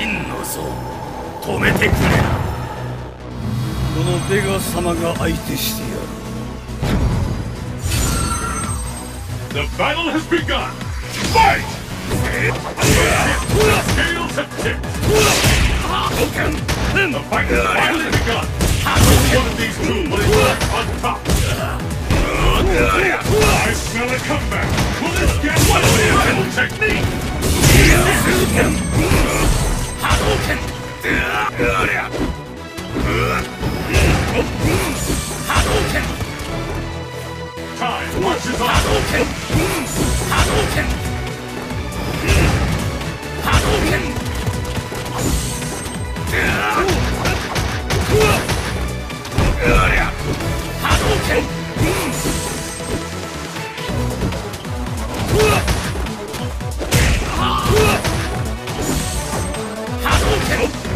真の僧止めてくれこのベガ様が相手してやる The battle has begun! Fight! Scales have tipped! The fight has finally begun! One of these two will emerge on top? I smell a comeback! Will this get one final technique? Which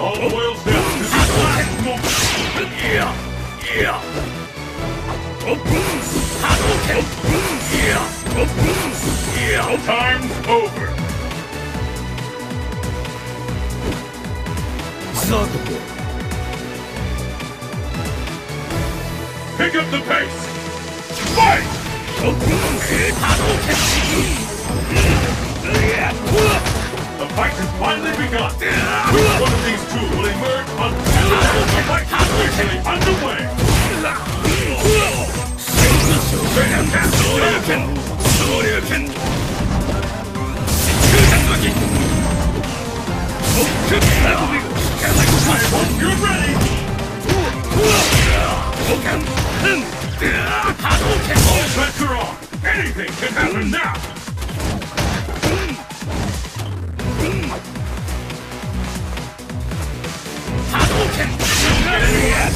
all boils down to this last moment. Yeah, yeah. Yeah. yeah. Time's over. ザード Pick up the pace. Fight! Oh, yeah. The fight has Which one of these two will emerge on top? The fight officially underway. You're ready. Are on. Anything can happen now.